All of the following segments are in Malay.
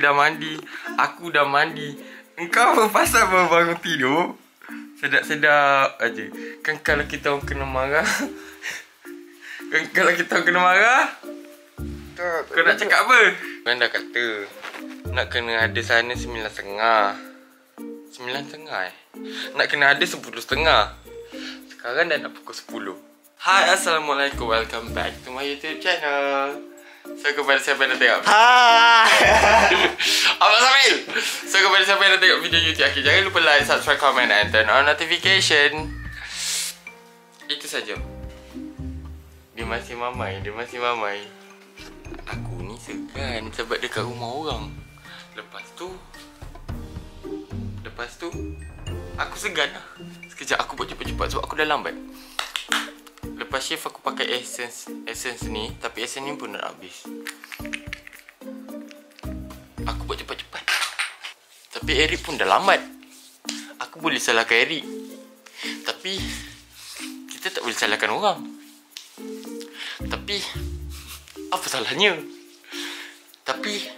dah mandi Aku dah mandi. Engkau apa pasal baru bangun tidur? Sedap-sedap aja Kan kalau kita orang kena marah. Kan kalau kita orang kena marah. Tak, Kau nak cakap apa? Kan dah kata Nak kena ada sana sembilan setengah. Sembilan setengah eh? Nak kena ada sepuluh setengah. Sekarang dah nak pukul sepuluh. Hai Assalamualaikum. Welcome back to my YouTube channel So kepada siapa yang dah tengok? Hai. Abang Samil. So kepada siapa yang dah tengok video YouTube? Akhir Jangan lupa like, subscribe, comment and turn on notification. Itu saja. Dia masih mamai Dia masih mamai. Aku ni segan sebab dekat rumah orang. Lepas tu Lepas tu Aku segan lah. Sekejap aku buat cepat-cepat sebab aku dah lambat Lepas shift aku pakai essence. Essence ni Tapi essence ni pun dah habis. Aku buat cepat-cepat. Tapi Eric pun dah lambat. Aku boleh salahkan Eric. Tapi Kita tak boleh salahkan orang. Tapi Apa salahnya? Tapi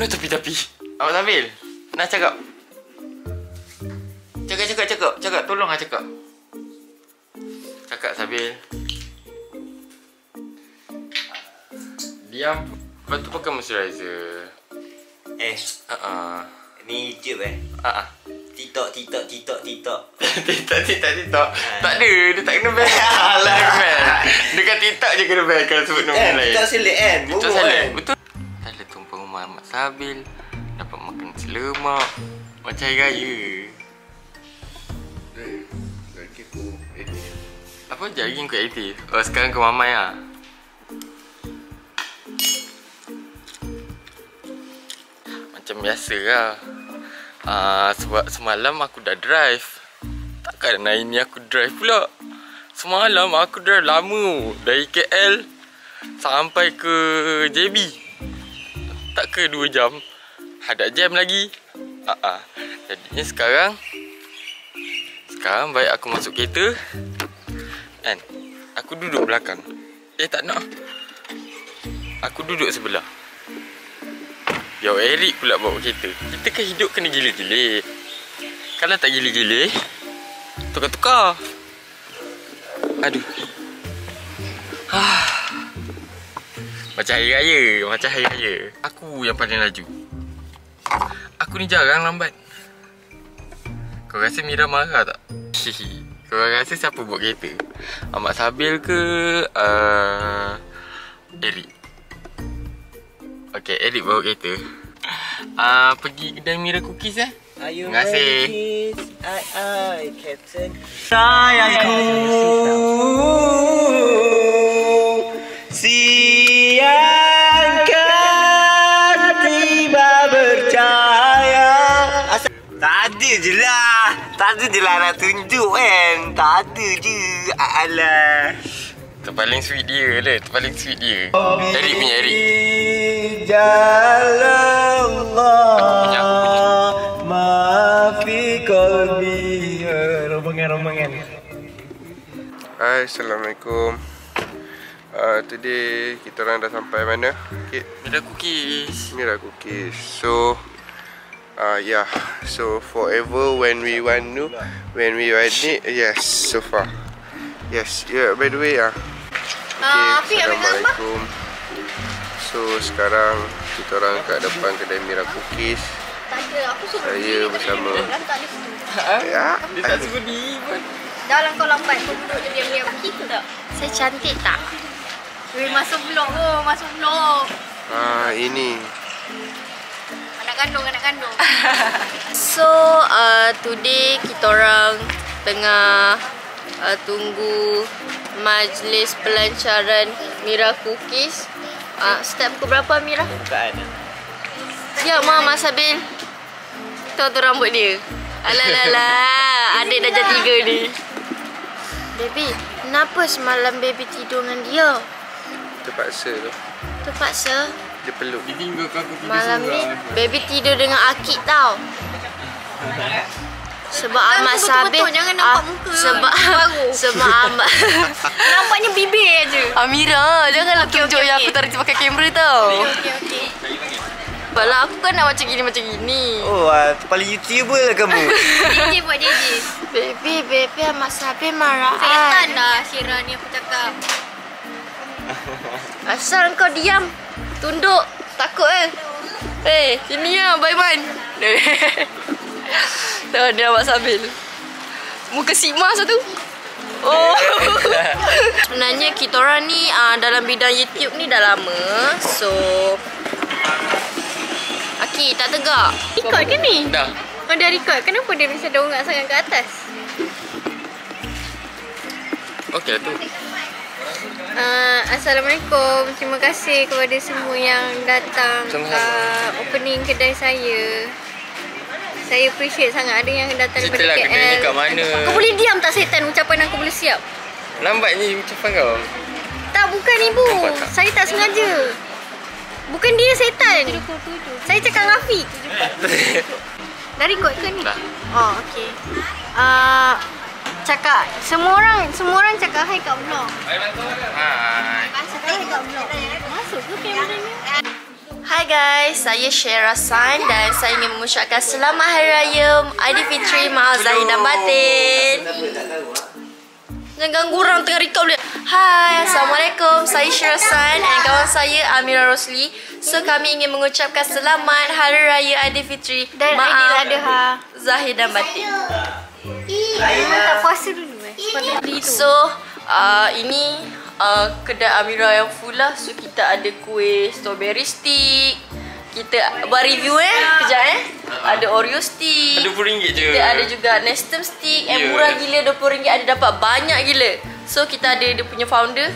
No tapi-tapi. Awak Sambil Nak cakap? Cakap cakap cakap. Cakap tolong lah cakap Cakap Sambil Diam Lepas tu pakai moisturizer Eh, Uh-uh. ni YouTube eh. Uh-uh. TikTok, TikTok, TikTok, TikTok. TikTok, TikTok, TikTok Tak ada, dia tak kena ban Alah, ban Dekat TikTok je kena ban Kalau sebut nama Eh, lain TikTok select kan? TikTok Bobo salah kan? Betul Tak ada tumpang rumah Ahmad Sabil Dapat makan nasi lemak Macam hari raya Apa jaring kau aktif? Oh sekarang kau mamai lah Macam biasa lah uh, Sebab semalam aku dah drive. Takkan hari ni aku drive pula? Semalam aku drive lama Dari KL Sampai ke JB Tak ke 2 jam? Ada jam lagi. Uh -uh. Jadinya sekarang Sekarang baik aku masuk kereta Aku duduk belakang. Eh tak nak. Aku duduk sebelah. Yo Eric pula bawa kereta. Kita kan hidup kena gila-gila. Kalau tak gila-gila Tukar-tukar. Aduh. Ah. Macam hari raya Macam hari raya. Aku yang paling laju. Aku ni jarang lambat. Kau rasa Mira marah tak? Hihi Kau rasa siapa bawa kereta? Ahmad Sabil ke? Uh, Eric Okay, Eric bawa kereta uh, Pergi kedai Mira Cookies eh Terima kasih. Ai, ai, Captain. Sayangku Siangkan ada je lah. Tak ada je lah nak tunjuk kan. Tak ada je. Alah. Terpaling sweet dia lah. Terpaling sweet dia. Eric punya Eric. Jalan Maafi qalbi Rombongan-rombongan. Hai, Assalamualaikum. Uh, Today kita orang dah sampai mana? Okay, Mira Cookies. Mira Cookies. So uh, Yeah So forever when we want to When we want it Yes, so far Yes, yeah, by the way ah. Afiq, ambil gambar. Assalamualaikum So sekarang kita orang kat depan kedai Mira Cookies Saya bersama- situ. Ya Dia tak suka diri pun Dah lah kau lambat, kau duduk je diam-diam. Gitu tak? Saya cantik tak? Weh, masuk vlog oh, masuk vlog. Ah ini kandung, anak kandung. so, uh, today kita orang tengah uh, tunggu majlis pelancaran Mira Cookies. Uh, step ke berapa Mira? Bukaan Ya, Mama Sabil. Tahu tu rambut dia. Alah, adik dah jadi tiga ni. Baby, kenapa semalam baby tidur dengan dia? Terpaksa tu Terpaksa. Dia peluk Dia tinggalkan aku tidur Malam ni seorang. baby tidur dengan Akid tau. Sebab Ahmad Sabit betul-betul, jangan nampak ah, muka Sebab. Sebab Ahmad Nampaknya bibir je. Amira Janganlah Okey, tunjuk okey, yang okey. aku tadi pakai kamera tau Okey, okey. sabarlah. Aku kan nak macam gini macam gini. Oh, ah, kepala YouTuber lah kamu. DJ buat DJ. Baby, baby, Mak Sabil marah. Setan dah Syirah ni aku cakap. Asal kau diam. Tunduk. Takut eh. Eh, sini lah, Baiman. Tengok dia Mak Sabil. Muka Sigma satu. Oh. Sebenarnya kita orang ni uh, dalam bidang YouTube ni dah lama. So Aki tak tegak. Record ke ni? Dah. Oh dah record. Kenapa dia bisa dongak sangat ke atas? Okey lah tu. Uh, Assalamualaikum. Terima kasih kepada semua yang datang Sama-sama. uh, opening kedai saya. Saya appreciate sangat ada yang datang Cerita daripada lah KL. ni kat mana. Kau boleh diam tak setan ucapan aku boleh siap? Lambat ni ucapan kau. Tak bukan ibu. Nampak tak? Saya tak sengaja. Bukan dia setan. Saya cakap dengan Afiq. Dah record ke ni? Dah. Oh, okey. Uh, cakap semua orang semua orang cakap hai kat vlog. Hai. Hai kat vlog. Masuk ke kamera ni? Hai guys, saya Syera San dan saya ingin mengucapkan selamat Hari Raya Aidilfitri Maaf Zahir dan Batin. Jangan ganggu orang tengah record boleh. Hai, Assalamualaikum. Saya Syera San dan kawan saya Amira Rosli. So kami ingin mengucapkan selamat Hari Raya Aidilfitri Dan Aidil Adha. Zahir dan Batin. Memang tak puasa dulu eh. Tu. So, uh, ini uh, kedai Amira yang full lah. So, kita ada kuih strawberry stick. Kita buat review eh. Kejap eh. Ada Oreo stick. RM20 je. Kita ada juga Nestum stick. And Ya. murah gila RM20. Ada dapat banyak gila. So, kita ada dia punya founder.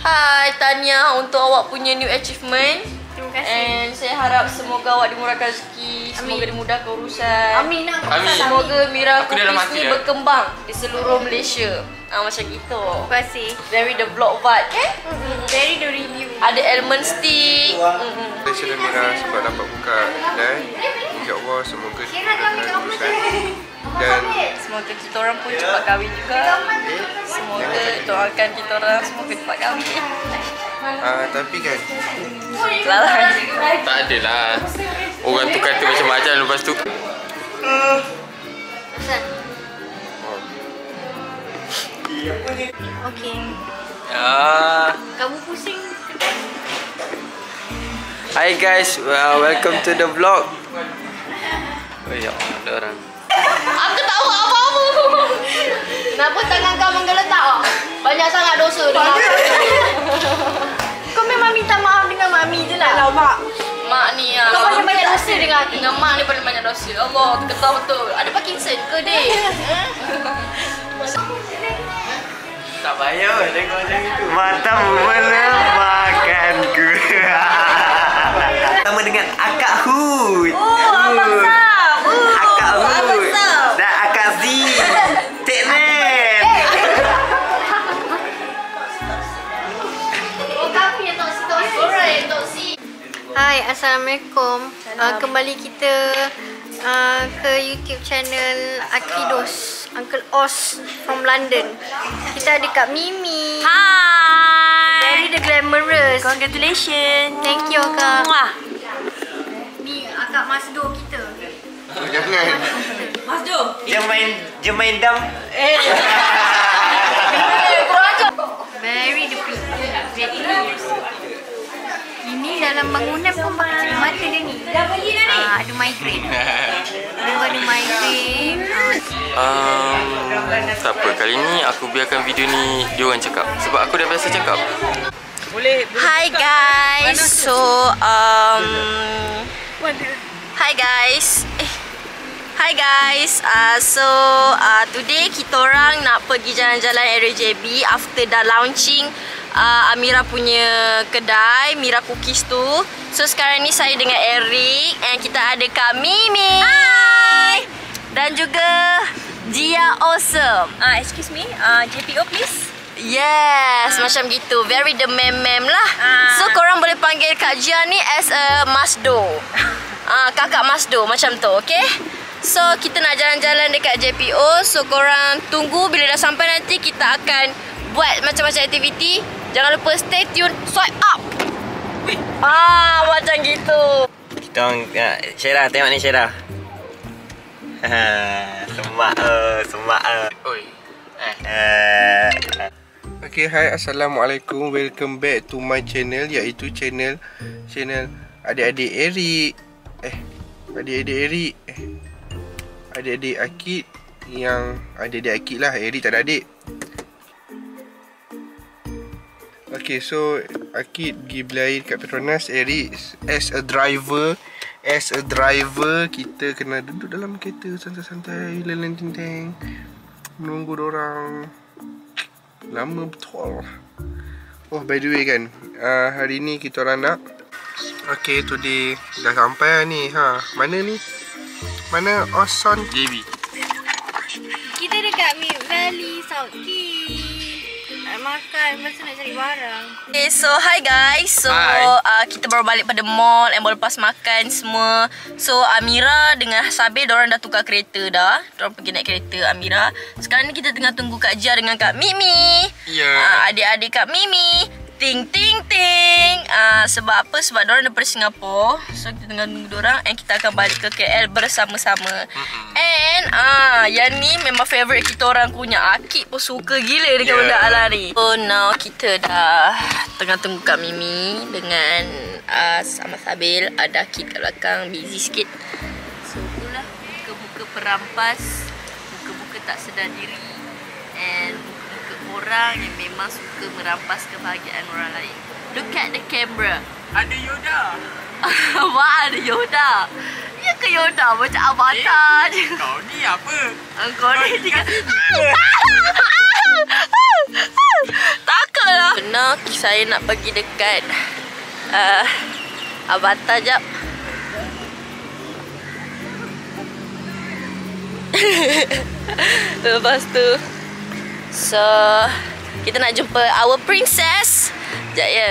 Hai Tania untuk awak punya new achievement. Terima kasih. And saya harap semoga awak dimurahkan rezeki. Semoga dimudahkan urusan. Amin. Amin. Semoga Mira mati ni dah. berkembang di seluruh Malaysia. Ah macam gitu. Terima kasih. Very the vlog vibe eh? Very the review. Ada almond stick. Mm-mm. Malaysia dan Mira sebab dapat buka kedai. InsyaAllah semoga dimudahkan urusan. Dan Semoga kita orang pun cepat kahwin juga. Semoga doakan kita orang semoga cepat kahwin. uh, tapi kan Salah. Tak ada lah. Orang tu kata macam-macam lepas tu. Okey. Ah. Kamu pusing. Hi guys, uh, welcome to the vlog. Oh ya, ada orang. Aku tak buat apa-apa. Kenapa tangan kau menggeletak? Banyak sangat dosa dengan Kau memang minta maaf dengan mami je lah. Alah, mak. Mak ni ah. Kau paling banyak dosa dengan aku. Dengan mak ni paling banyak dosa. Allah, ketah betul. Ada Parkinson ke, Dek? Tak payah tengok macam itu. Mata melemahkanku. Sama dengan Akak Hud. Oh, Abang Sam. Oh, Akak Abang Hud. Hai, Assalamualaikum. Uh, kembali kita uh, ke YouTube channel Akidos. Uncle Os from London. Kita ada Kak Mimi. Hi. Very the glamorous. Congratulations. Thank you, Kak. Mwah. Ni akak Masdo kita. jangan Dia main dia main dam. Very Bangunan pun cermin mata dia ni. Dah pergi dah ni? Ah, ada migraine. Dia ada migraine. Um, tak apa, kali ni aku biarkan video ni dia orang cakap. Sebab aku dah biasa cakap. Hi guys. So um Hi guys. Eh. Hi guys. Uh, so uh, today kita orang nak pergi jalan-jalan area JB after dah launching uh, Amira punya kedai Mira Cookies tu. So sekarang ni saya dengan Eric and kita ada Kak Mimi. Hi. Dan juga Dia Awesome. uh, excuse me, uh, JPO please. Yes, macam gitu. Very the mem-mem lah. Ah. So korang boleh panggil Kak Jia ni as a Masdo. Ah, kakak Masdo macam tu, okay? So kita nak jalan-jalan dekat JPO. So korang tunggu bila dah sampai nanti kita akan buat macam-macam aktiviti. Jangan lupa stay tune, swipe up. Ah, macam gitu. Kita orang uh, Syera tengok ni Syera. Ha, semak uh, semak uh. Oi. Eh. Uh, Okay, hi Assalamualaikum Welcome back to my channel Iaitu channel Channel Adik-adik Eric Eh Adik-adik Eric Eh Adik-adik Akid Yang Adik-adik Akid lah Eric tak ada adik Okay, so Akid pergi belair kat Petronas Eric As a driver As a driver Kita kena duduk dalam kereta Santai-santai Leleng-teng Menunggu orang Lama betul Oh by the way kan uh, Hari ni kita orang nak Okay today Dah sampai ni ha. Mana ni Mana Oson JB. Kita dekat Mid Valley, South Key. Makan, tu nak cari barang. Okay, so hi guys. So Hi. uh, kita baru balik pada mall and baru lepas makan semua. So Amira dengan Sabil orang dah tukar kereta dah. Diorang pergi naik kereta Amira. Sekarang ni kita tengah tunggu Kak Jia dengan Kak Mimi. Ya. Uh, adik-adik Kak Mimi. Ting ting ting. Uh, sebab apa? Sebab diorang daripada Singapura. So kita tengah tunggu diorang and kita akan balik ke KL bersama-sama. And ah uh, yang ni memang favourite kita orang punya. Akid pun suka gila dengan Yeah. benda ala ni. So now kita dah tengah tunggu Kak Mimi dengan uh, sama Sabil. Ada Akid kat belakang busy sikit. So itulah muka-muka perampas, muka-muka tak sedar diri and orang yang memang suka merampas kebahagiaan orang lain. Look at the camera. Ada Yoda. Wah, ada Yoda. Ya ke Yoda? Macam avatar je. Kau ni apa? Engkau ni tiga. Takutlah. Benar, saya nak pergi dekat uh, Avatar jap. Lepas tu So Kita nak jumpa our princess. Sekejap ya.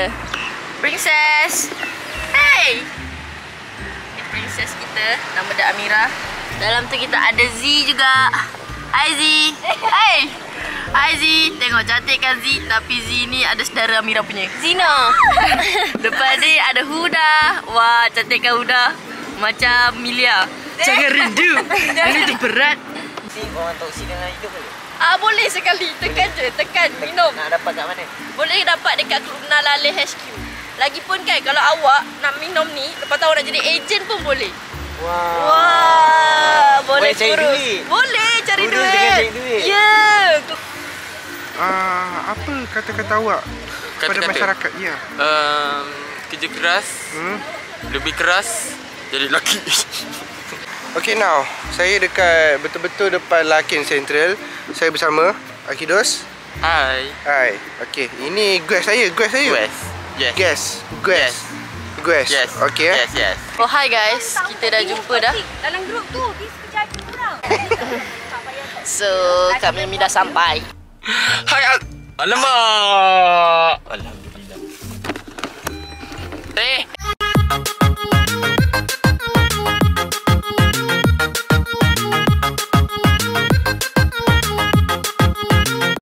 Princess. Hey! Ini princess kita. Nama dia Amira. Dalam tu kita ada Z juga. Hai Z. Hai Hai Z. Tengok cantik kan Z? Tapi Z ni ada saudara Amira punya. Zina. Depan dia ada Huda. Wah cantik kan Huda? Macam Milia. Jangan rindu. Ini tu berat. Si orang toksik dengan hidup boleh? Ah boleh sekali tekan je tekan minum. Nak dapat kat mana? Boleh dapat dekat Klub Nalale HQ. Lagipun kan kalau awak nak minum ni lepas tu awak nak jadi ejen pun boleh. Wah. Wah, boleh, Boleh cari kurus. duit? Boleh cari Kurus duit. cari duit? Ya. uh, Apa kata-kata awak Pada Kata-kata. masyarakat Ya Um, kerja keras, hmm? lebih keras, jadi lelaki. Okay now, saya dekat betul-betul depan Larkin Central. Saya bersama Akidos Hai. Hai. Okay, ini guest saya, guest saya. Guest. Yes. Guest. Guest. Yes. Guest. Yes. Okay. Yes, yes. Oh hi guys, kita dah jumpa dah. Dalam grup tu, So, kami ni dah sampai. Hai Al Alamak. Alhamdulillah Eh.